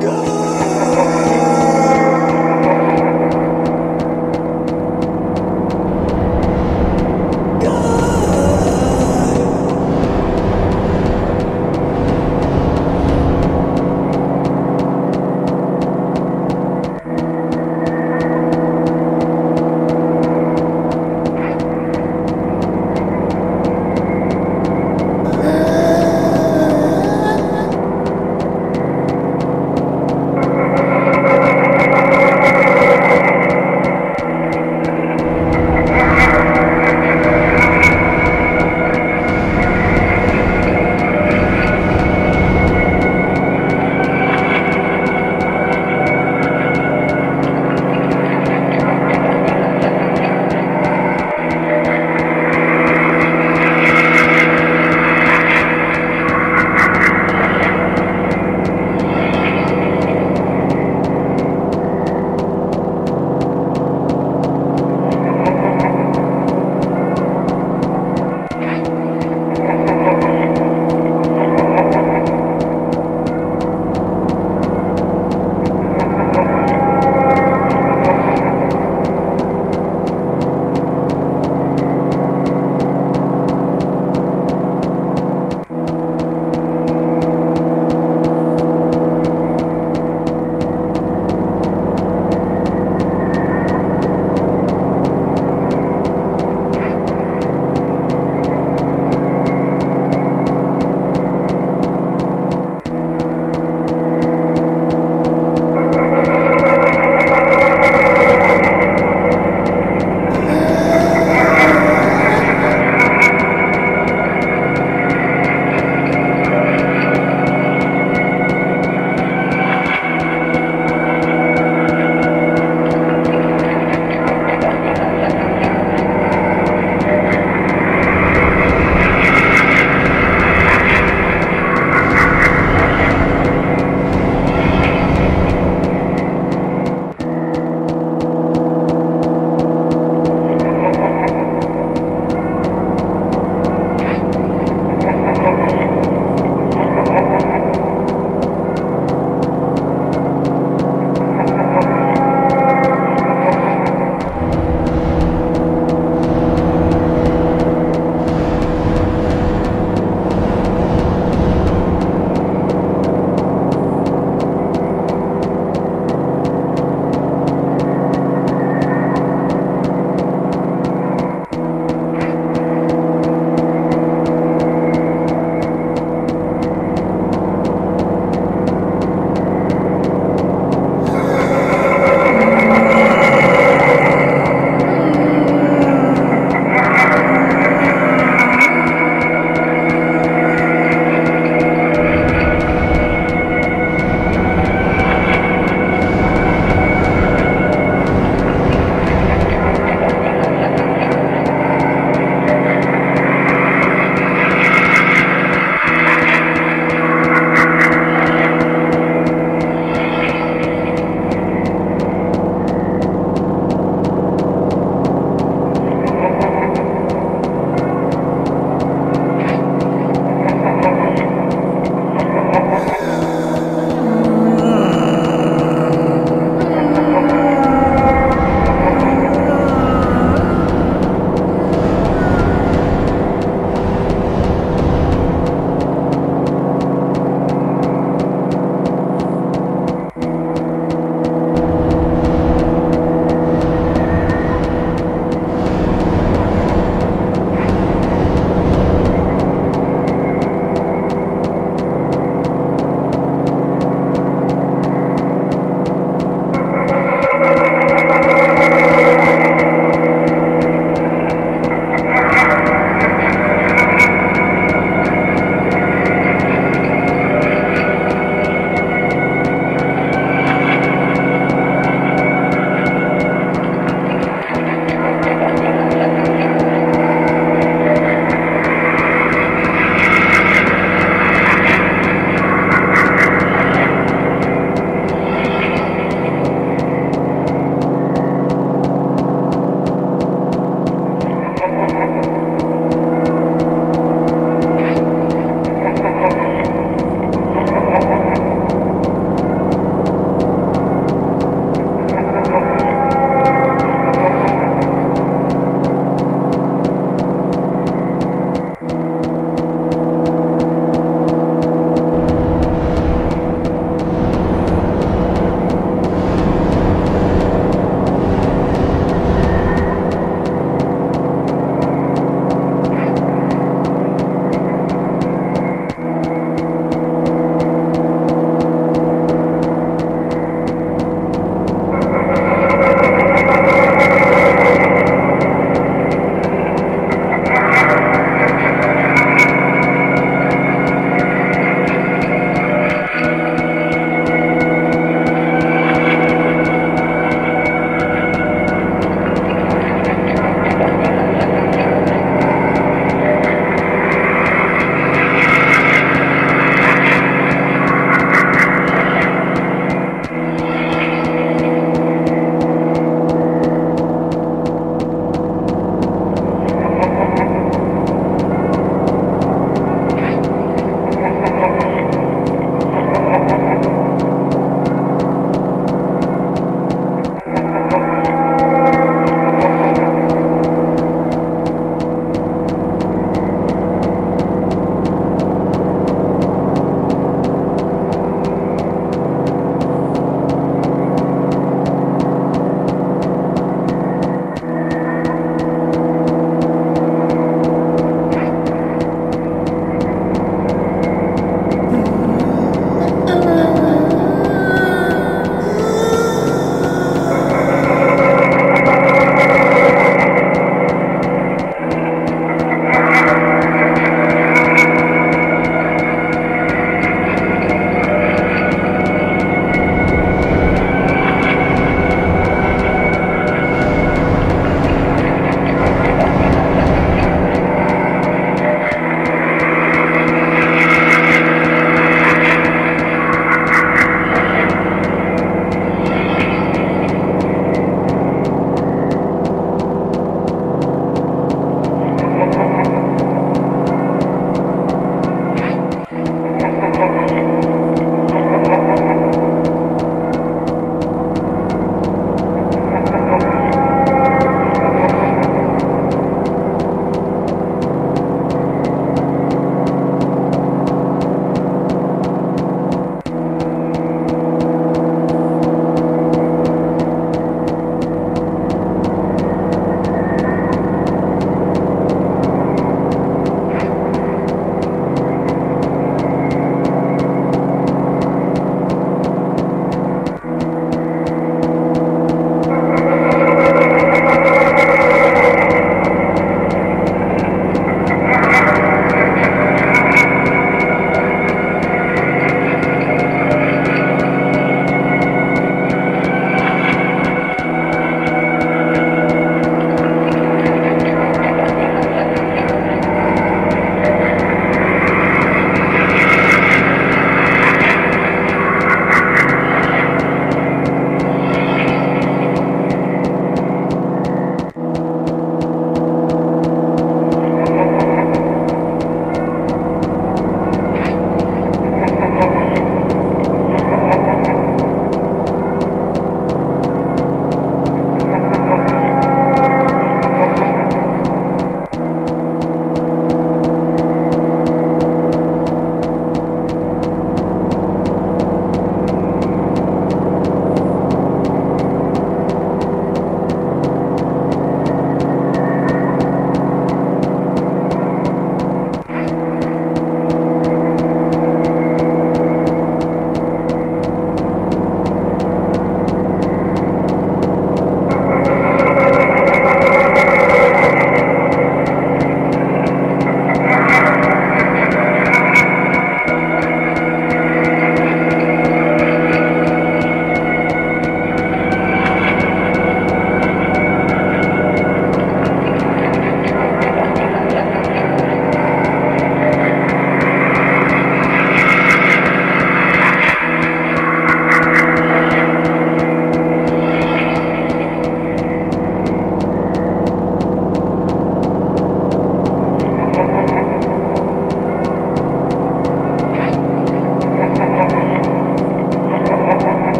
Go!